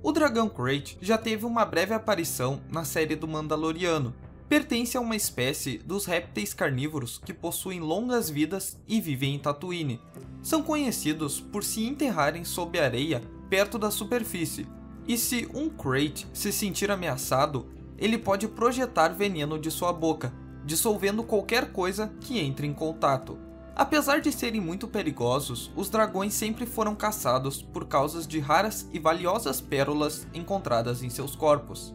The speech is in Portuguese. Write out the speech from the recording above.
O dragão Crate já teve uma breve aparição na série do Mandaloriano. Pertence a uma espécie dos répteis carnívoros que possuem longas vidas e vivem em Tatooine. São conhecidos por se enterrarem sob areia perto da superfície, e se um Crate se sentir ameaçado, ele pode projetar veneno de sua boca, dissolvendo qualquer coisa que entre em contato. Apesar de serem muito perigosos, os dragões sempre foram caçados por causa de raras e valiosas pérolas encontradas em seus corpos.